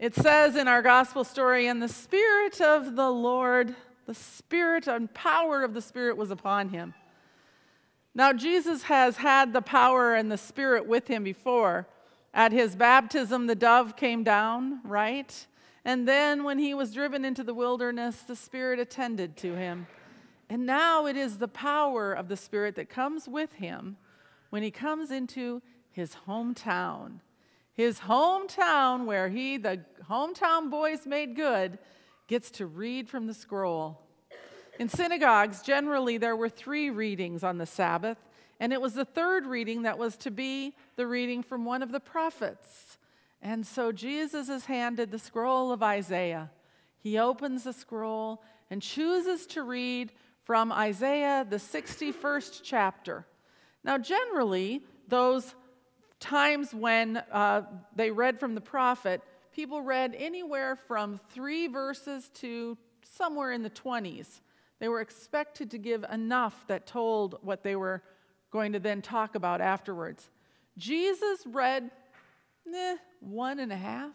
It says in our gospel story, and the Spirit of the Lord, the Spirit and power of the Spirit was upon him. Now, Jesus has had the power and the Spirit with him before. At his baptism, the dove came down, right? And then when he was driven into the wilderness, the Spirit attended to him. And now it is the power of the Spirit that comes with him when he comes into his hometown. His hometown, where he, the hometown boys made good, gets to read from the scroll. In synagogues, generally, there were three readings on the Sabbath, and it was the third reading that was to be the reading from one of the prophets. And so Jesus is handed the scroll of Isaiah. He opens the scroll and chooses to read from Isaiah, the 61st chapter. Now, generally, those times when uh, they read from the prophet, people read anywhere from three verses to somewhere in the 20s. They were expected to give enough that told what they were going to then talk about afterwards. Jesus read eh, one and a half.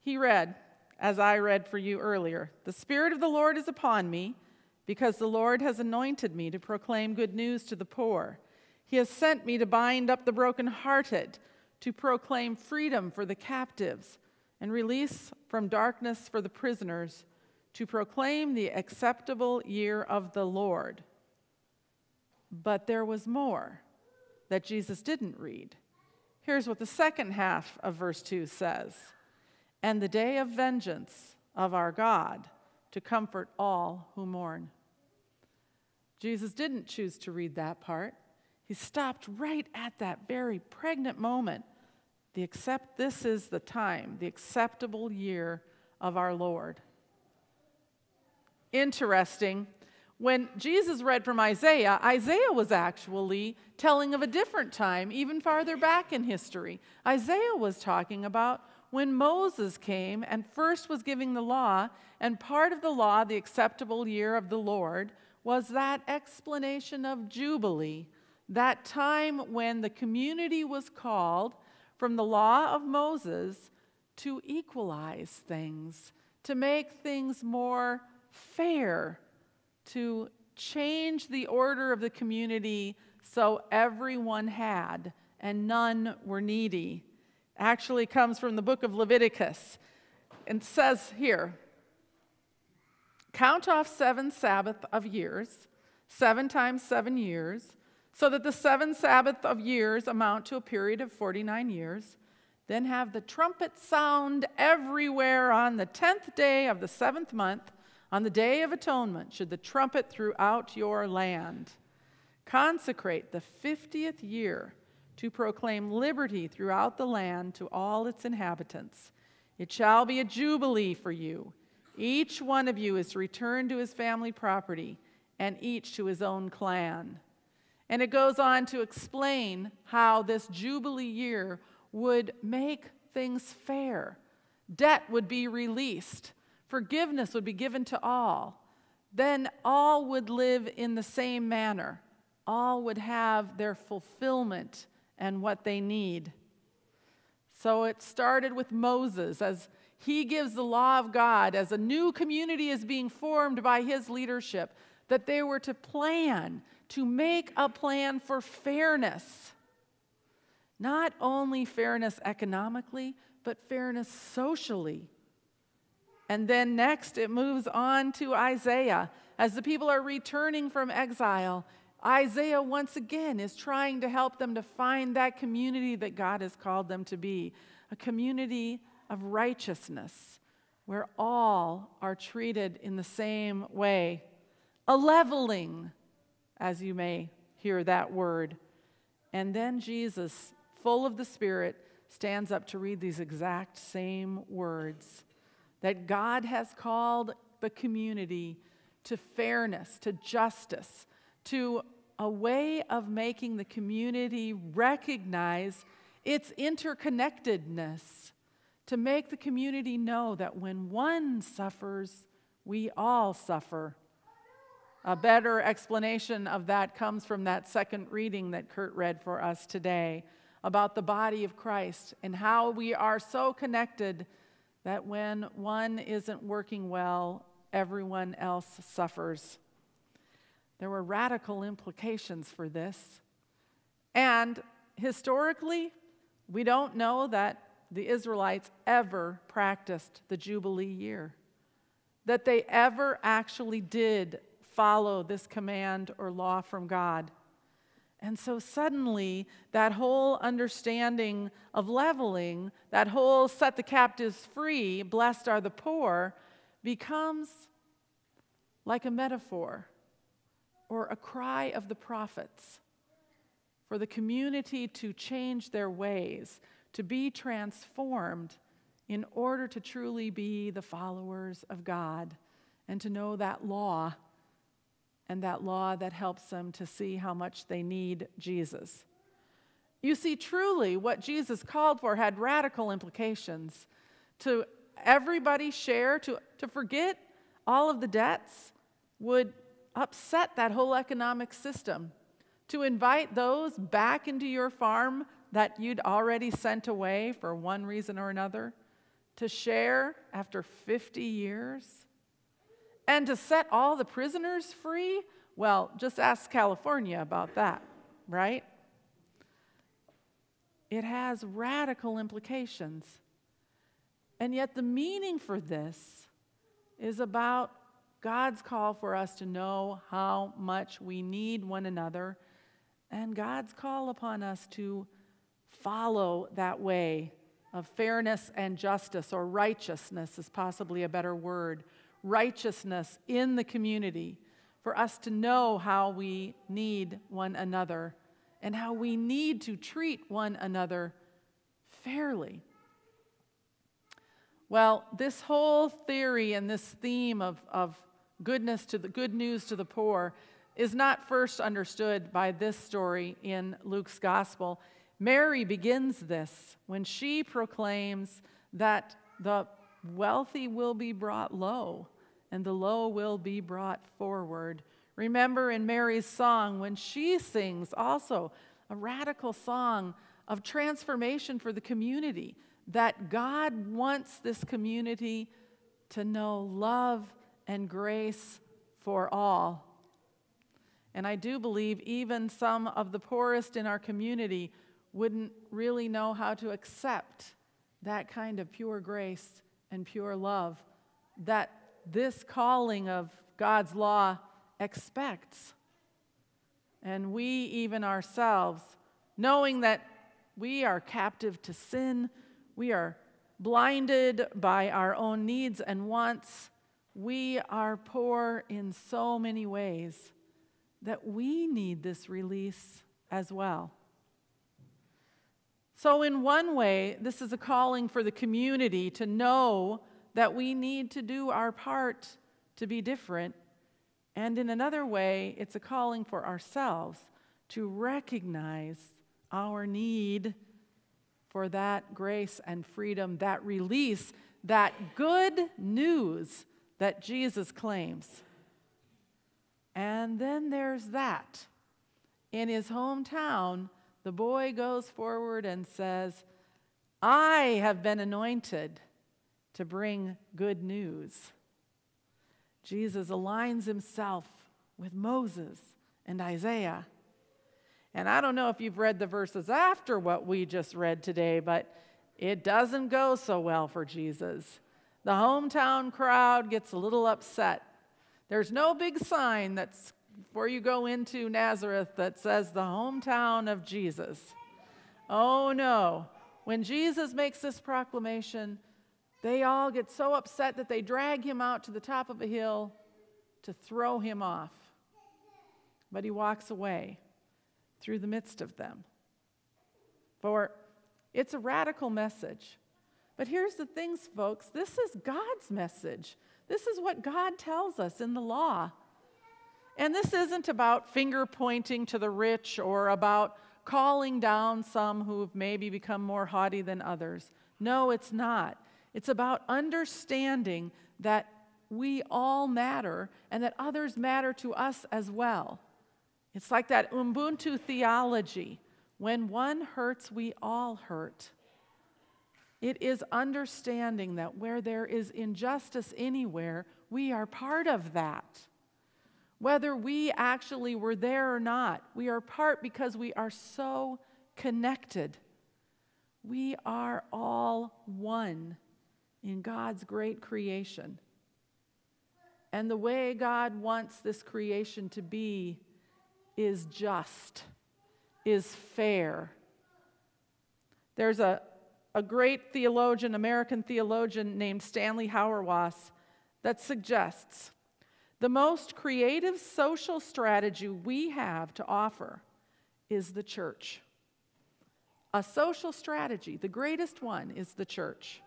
He read, as I read for you earlier The Spirit of the Lord is upon me, because the Lord has anointed me to proclaim good news to the poor. He has sent me to bind up the brokenhearted, to proclaim freedom for the captives, and release from darkness for the prisoners, to proclaim the acceptable year of the Lord. But there was more that Jesus didn't read. Here's what the second half of verse 2 says And the day of vengeance of our God to comfort all who mourn. Jesus didn't choose to read that part. He stopped right at that very pregnant moment. The accept, this is the time, the acceptable year of our Lord. Interesting. When Jesus read from Isaiah, Isaiah was actually telling of a different time, even farther back in history. Isaiah was talking about when Moses came and first was giving the law, and part of the law, the acceptable year of the Lord, was that explanation of Jubilee that time when the community was called from the law of Moses to equalize things, to make things more fair, to change the order of the community so everyone had and none were needy. Actually comes from the book of Leviticus and says here, count off seven Sabbath of years, seven times seven years, so that the seven Sabbath of years amount to a period of 49 years. Then have the trumpet sound everywhere on the tenth day of the seventh month, on the day of atonement, should the trumpet throughout your land. Consecrate the fiftieth year to proclaim liberty throughout the land to all its inhabitants. It shall be a jubilee for you. Each one of you is to return to his family property, and each to his own clan. And it goes on to explain how this Jubilee year would make things fair. Debt would be released, forgiveness would be given to all. Then all would live in the same manner, all would have their fulfillment and what they need. So it started with Moses as he gives the law of God as a new community is being formed by his leadership, that they were to plan to make a plan for fairness. Not only fairness economically, but fairness socially. And then next, it moves on to Isaiah. As the people are returning from exile, Isaiah once again is trying to help them to find that community that God has called them to be a community of righteousness where all are treated in the same way, a leveling as you may hear that word. And then Jesus, full of the Spirit, stands up to read these exact same words that God has called the community to fairness, to justice, to a way of making the community recognize its interconnectedness, to make the community know that when one suffers, we all suffer. A better explanation of that comes from that second reading that Kurt read for us today. about the body of Christ and how we are so connected that when one isn't working well, everyone else suffers. There were radical implications for this. And historically, we don't know that the Israelites ever practiced the Jubilee year, that they ever actually did follow this command or law from God. And so suddenly, that whole understanding of leveling, that whole set the captives free, blessed are the poor, becomes like a metaphor or a cry of the prophets for the community to change their ways, to be transformed in order to truly be the followers of God and to know that law and that law that helps them to see how much they need Jesus. You see, truly, what Jesus called for had radical implications to everybody share, to, to forget all of the debts would upset that whole economic system. To invite those back into your farm that you'd already sent away for one reason or another, to share after 50 years, and to set all the prisoners free? Well, just ask California about that, right? It has radical implications. And yet, the meaning for this is about God's call for us to know how much we need one another, and God's call upon us to follow that way of fairness and justice, or righteousness is possibly a better word righteousness in the community, for us to know how we need one another and how we need to treat one another fairly. Well, this whole theory and this theme of, of goodness to the good news to the poor is not first understood by this story in Luke's gospel. Mary begins this when she proclaims that the wealthy will be brought low and the low will be brought forward. Remember in Mary's song when she sings also a radical song of transformation for the community, that God wants this community to know love and grace for all. And I do believe even some of the poorest in our community wouldn't really know how to accept that kind of pure grace and pure love that this calling of God's law expects. And we, even ourselves, knowing that we are captive to sin, we are blinded by our own needs and wants, we are poor in so many ways that we need this release as well. So, in one way, this is a calling for the community to know that we need to do our part to be different. And in another way, it's a calling for ourselves to recognize our need for that grace and freedom, that release, that good news that Jesus claims. And then there's that. In his hometown, the boy goes forward and says, I have been anointed to bring good news. Jesus aligns himself with Moses and Isaiah. And I don't know if you've read the verses after what we just read today, but it doesn't go so well for Jesus. The hometown crowd gets a little upset. There's no big sign that's before you go into Nazareth that says the hometown of Jesus. Oh no. When Jesus makes this proclamation, they all get so upset that they drag him out to the top of a hill to throw him off. But he walks away through the midst of them. For it's a radical message. But here's the things, folks this is God's message. This is what God tells us in the law. And this isn't about finger pointing to the rich or about calling down some who've maybe become more haughty than others. No, it's not. It's about understanding that we all matter and that others matter to us as well. It's like that Ubuntu theology. When one hurts, we all hurt. It is understanding that where there is injustice anywhere, we are part of that. Whether we actually were there or not, we are part because we are so connected. We are all one in God's great creation. And the way God wants this creation to be is just, is fair. There's a, a great theologian, American theologian named Stanley Hauerwas, that suggests the most creative social strategy we have to offer is the church. A social strategy, the greatest one, is the church.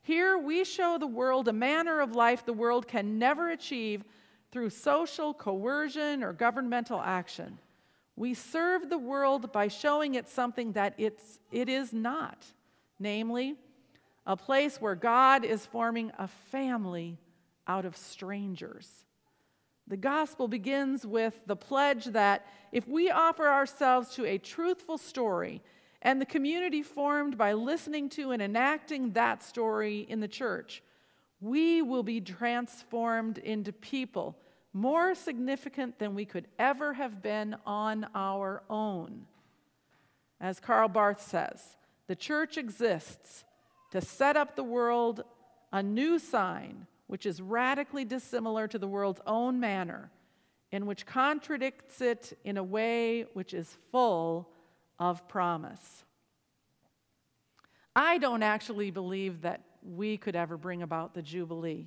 Here we show the world a manner of life the world can never achieve through social coercion or governmental action. We serve the world by showing it something that it's, it is not, namely, a place where God is forming a family out of strangers. The gospel begins with the pledge that if we offer ourselves to a truthful story and the community formed by listening to and enacting that story in the church, we will be transformed into people more significant than we could ever have been on our own. As Karl Barth says, the church exists to set up the world a new sign which is radically dissimilar to the world's own manner, and which contradicts it in a way which is full of promise. I don't actually believe that we could ever bring about the Jubilee,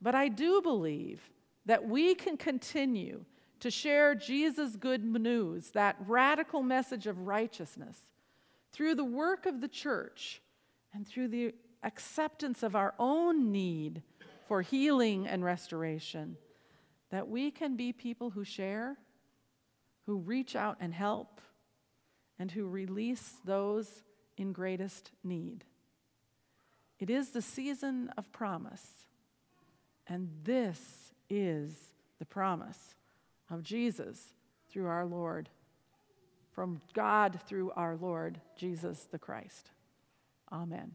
but I do believe that we can continue to share Jesus' good news, that radical message of righteousness, through the work of the church and through the acceptance of our own need for healing and restoration, that we can be people who share, who reach out and help, and who release those in greatest need. It is the season of promise, and this is the promise of Jesus through our Lord, from God through our Lord Jesus the Christ. Amen.